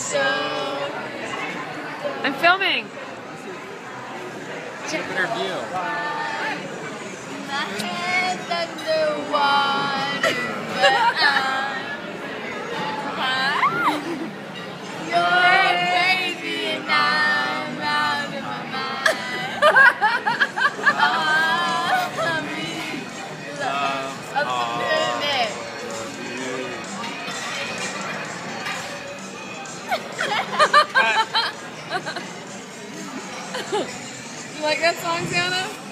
So I'm filming. Jupiter View. you like that song, Santa?